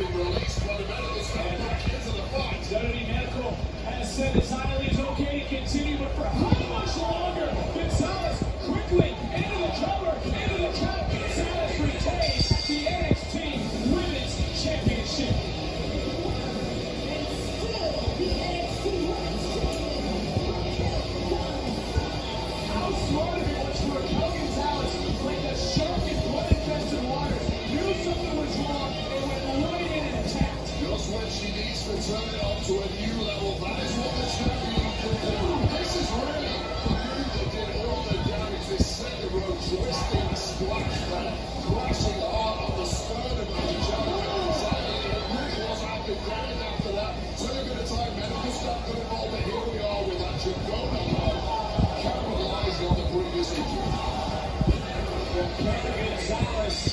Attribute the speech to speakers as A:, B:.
A: been released by the turn it up to a new level. That is what this champion can do. This is real. The move that did all the damage, this center row twisting splash that crashing hard on the sternum of the Jack Reynolds. It really was out the ground after that. Took a bit of time, medical staff got involved, but here we are with that Jagona capitalizing on the previous injury.
B: From Kevin Gonzalez.